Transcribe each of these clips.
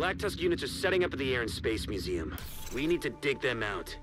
Black Tusk units are setting up at the Air and Space Museum. We need to dig them out.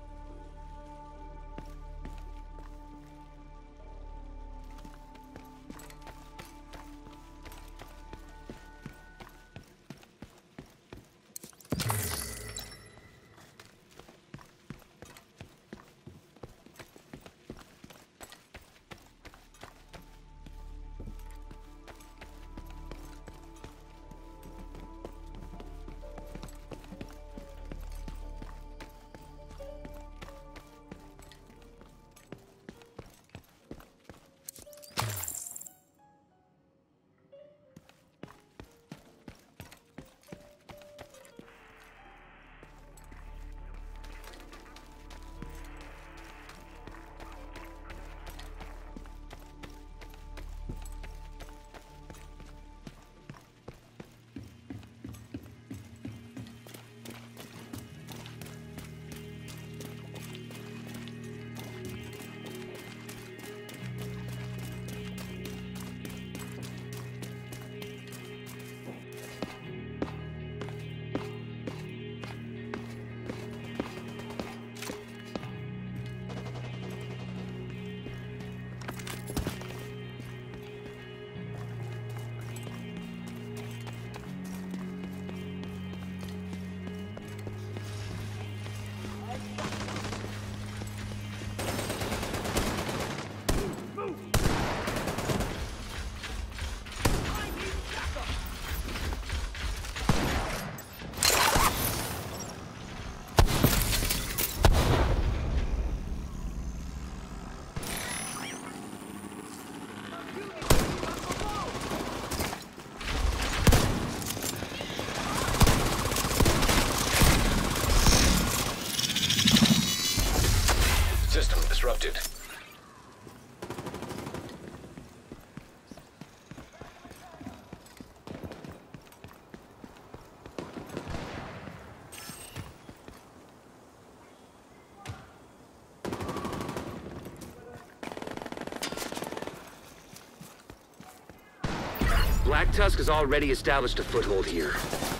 Black Tusk has already established a foothold here.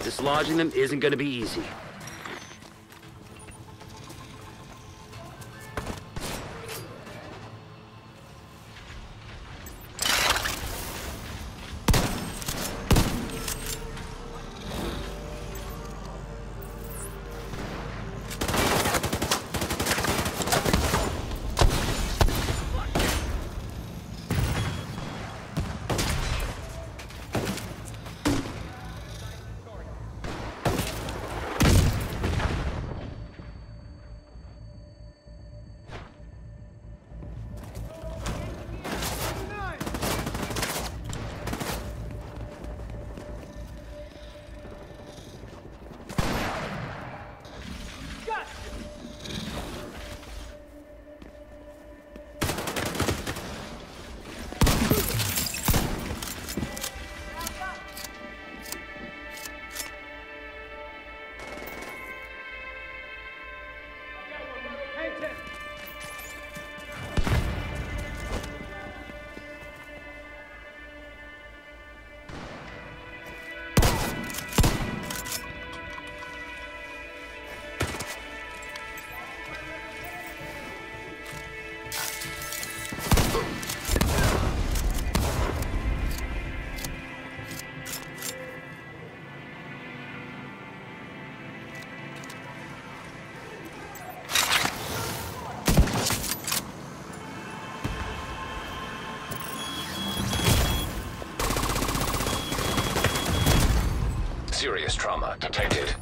Dislodging them isn't gonna be easy. Serious trauma detected.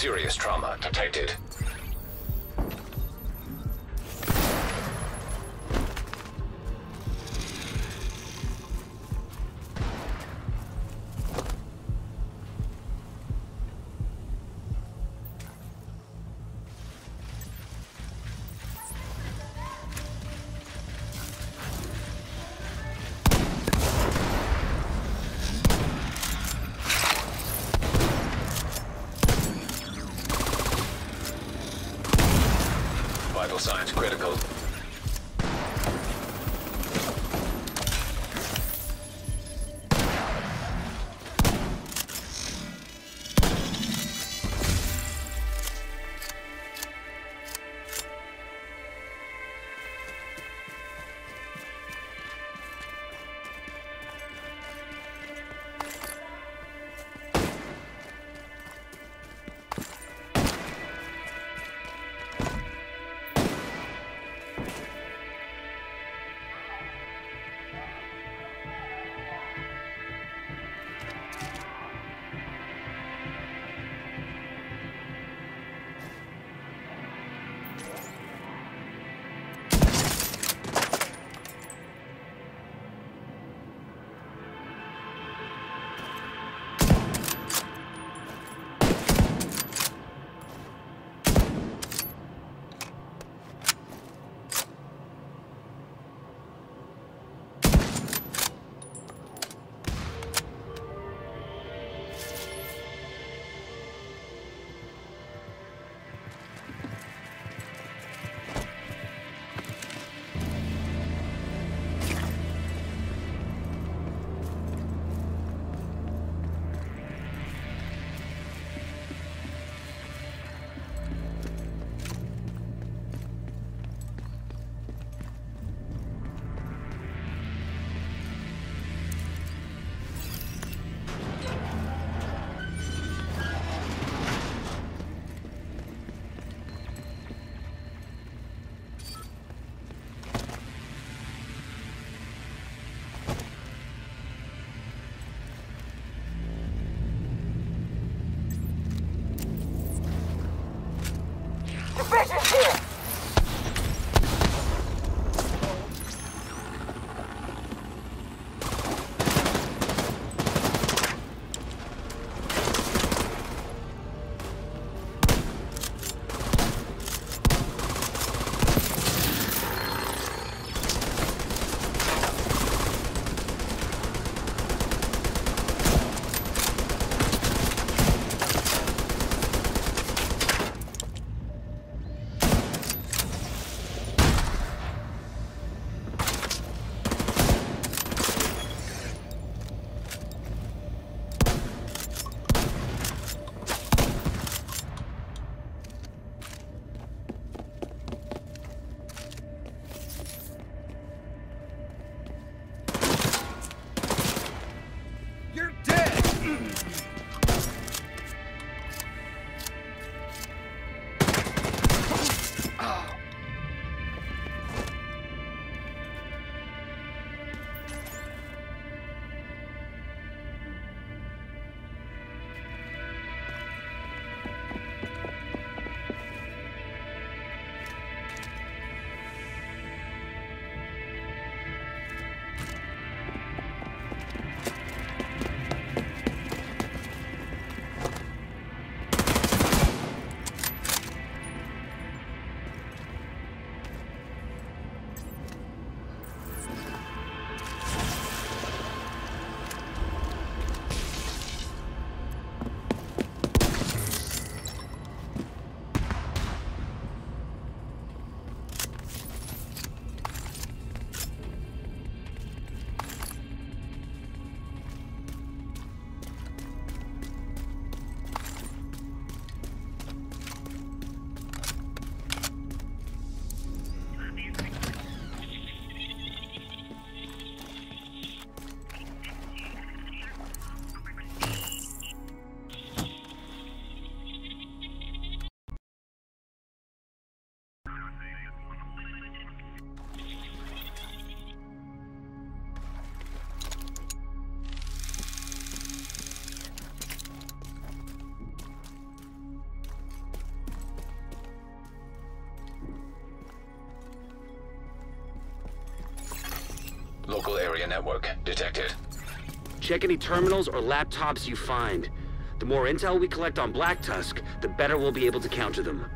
Serious trauma detected. Network detected. Check any terminals or laptops you find. The more intel we collect on Black Tusk, the better we'll be able to counter them.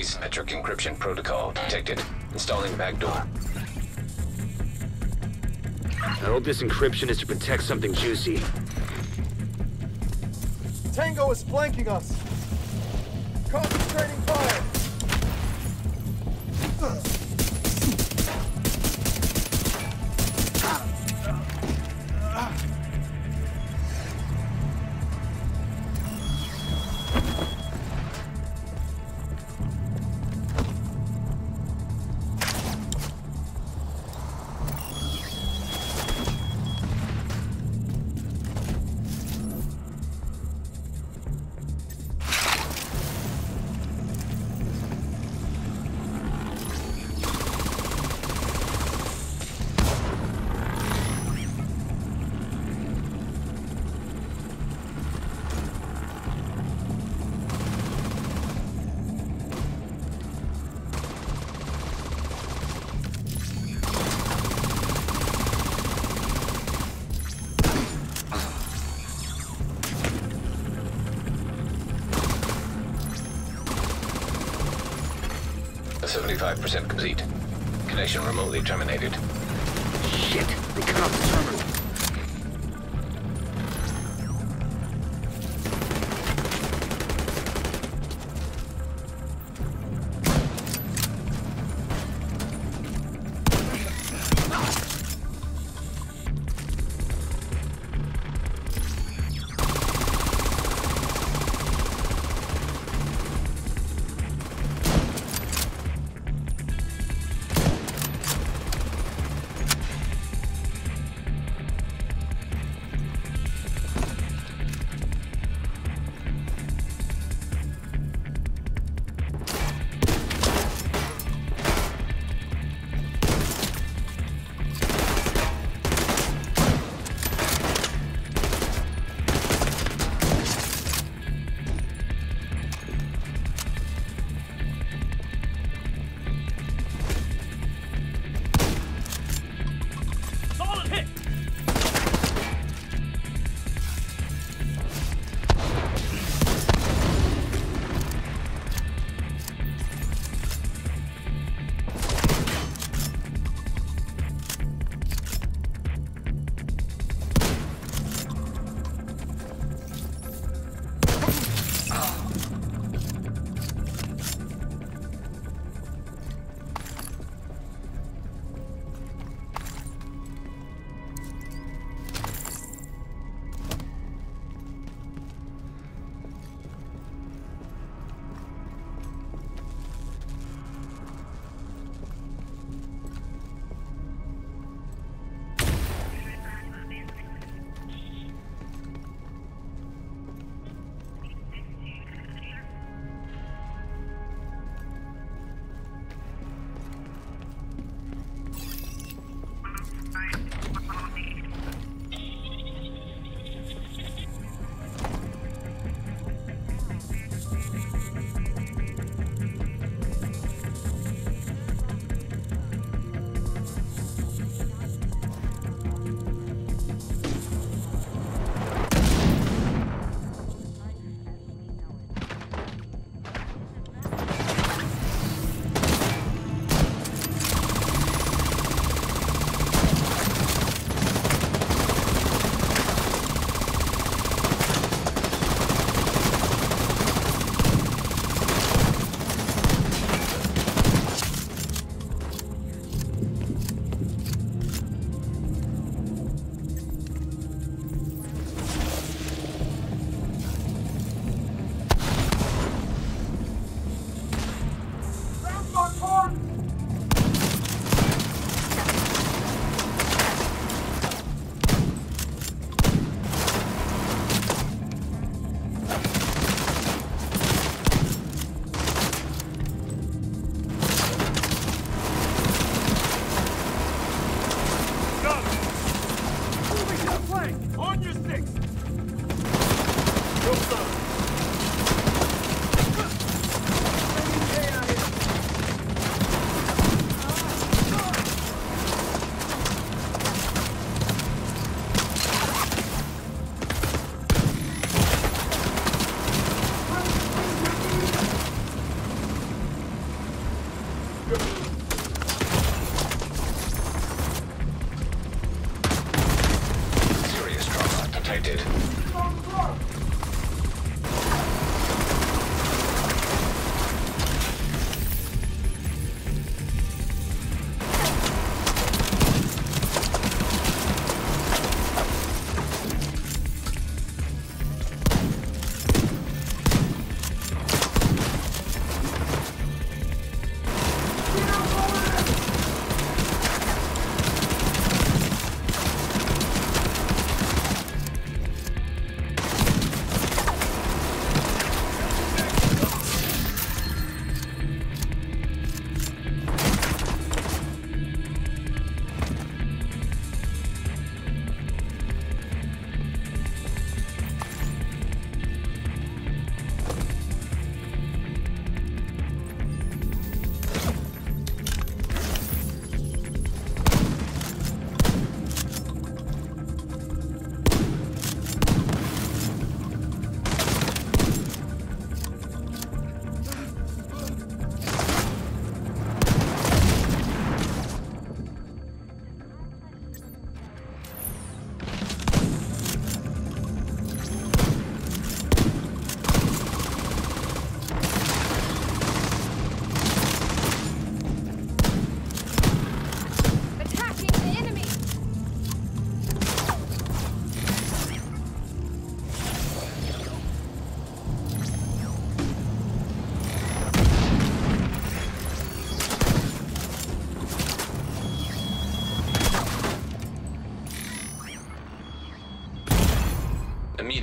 Asymmetric encryption protocol detected. Installing backdoor. I hope this encryption is to protect something juicy. Tango is flanking us. Twenty-five percent complete. Connection remotely terminated. Shit! We cannot terminate.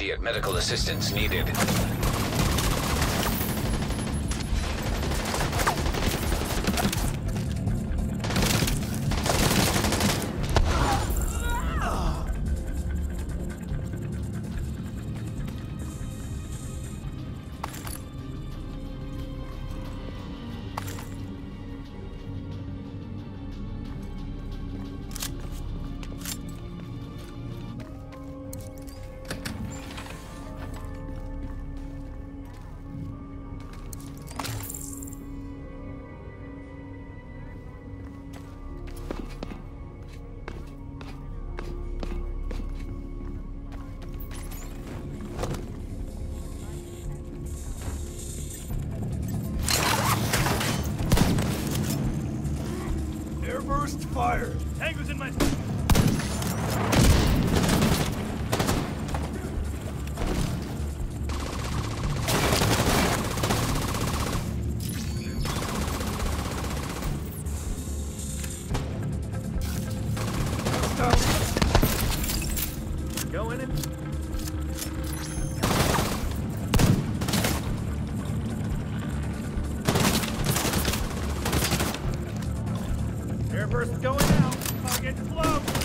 Immediate medical assistance needed. Airburst going out. Target slow.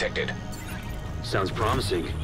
Detected. Sounds promising.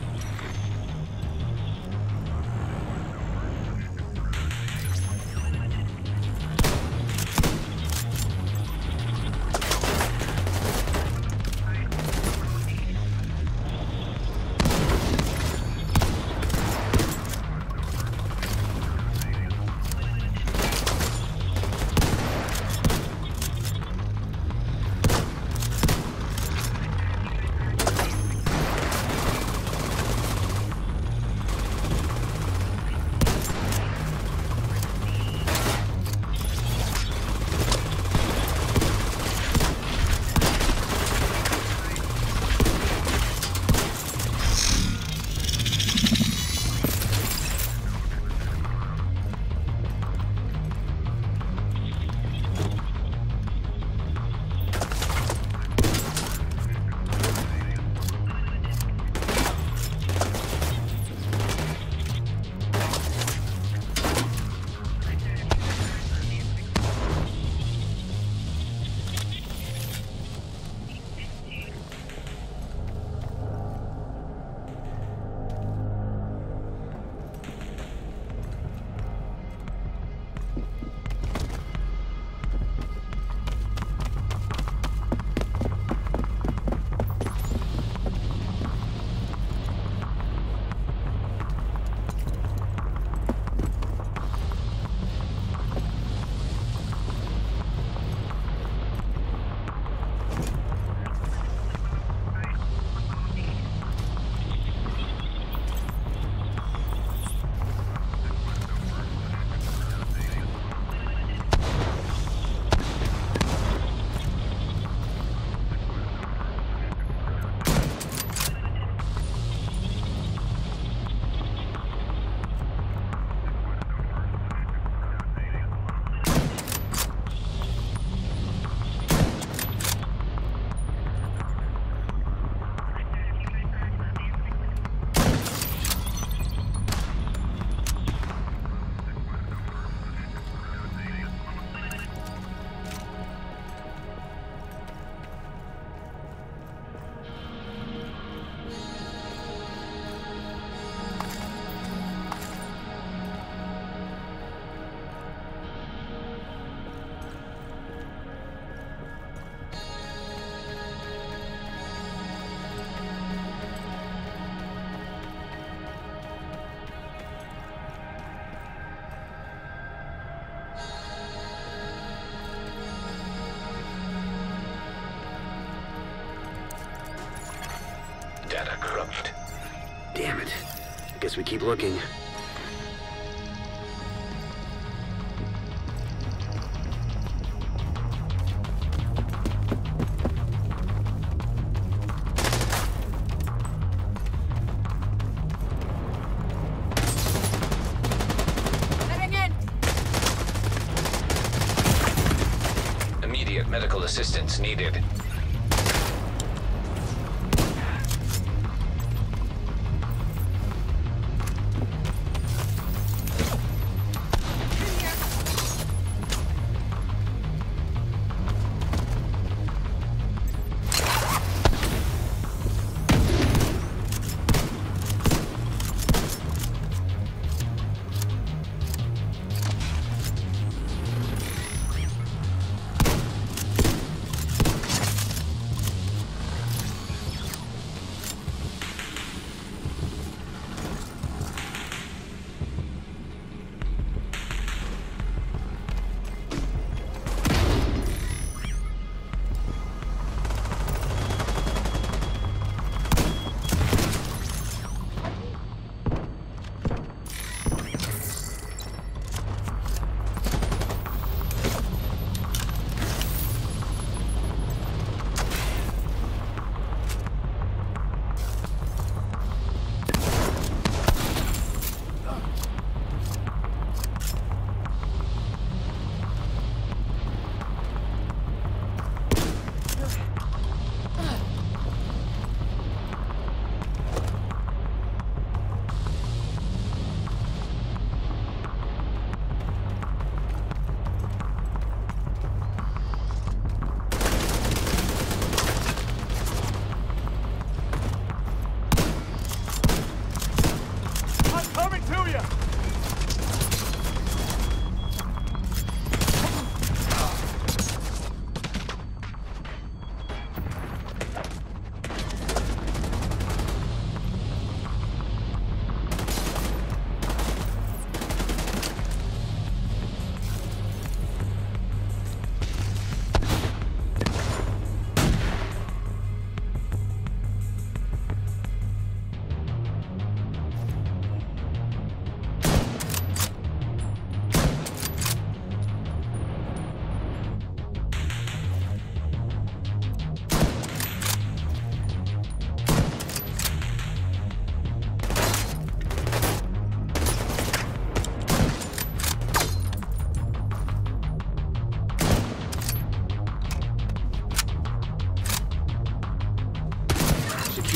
We keep looking.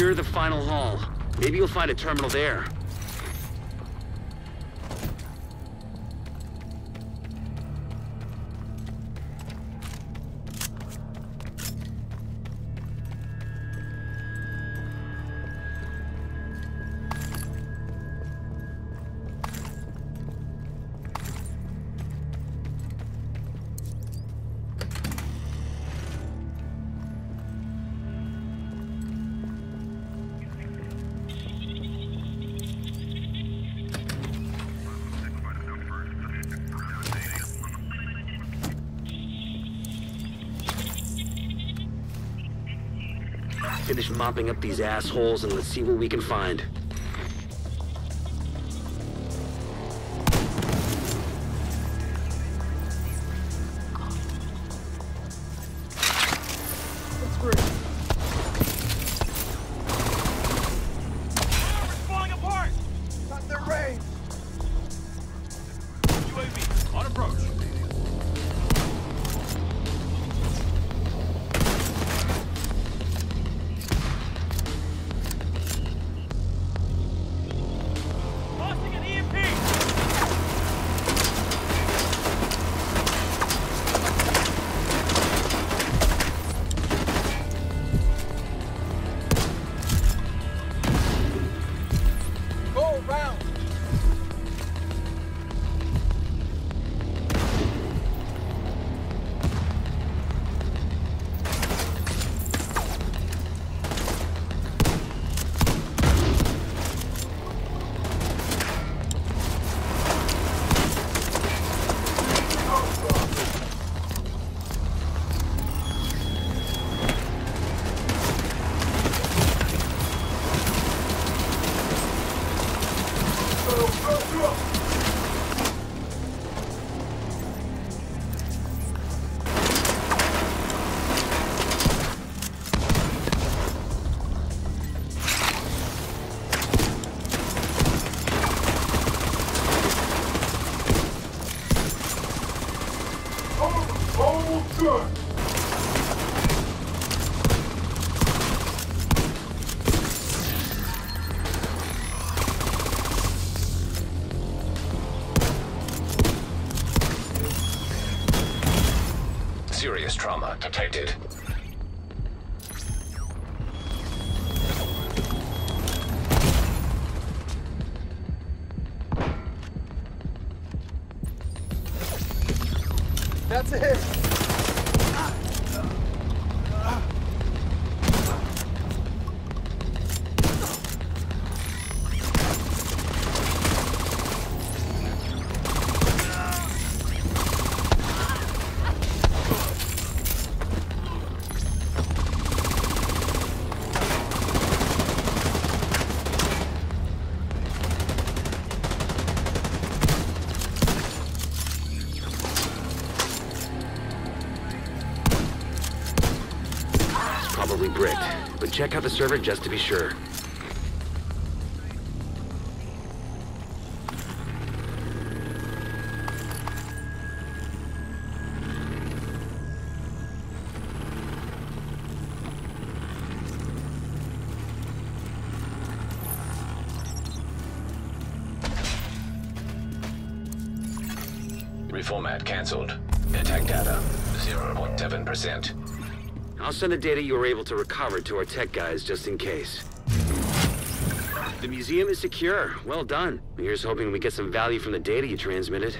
Secure the final hall. Maybe you'll find a terminal there. Finish mopping up these assholes and let's see what we can find. Trauma detected. Probably bricked, but check out the server just to be sure. Reformat cancelled. Send the data you were able to recover to our tech guys just in case. The museum is secure. Well done. Here's hoping we get some value from the data you transmitted.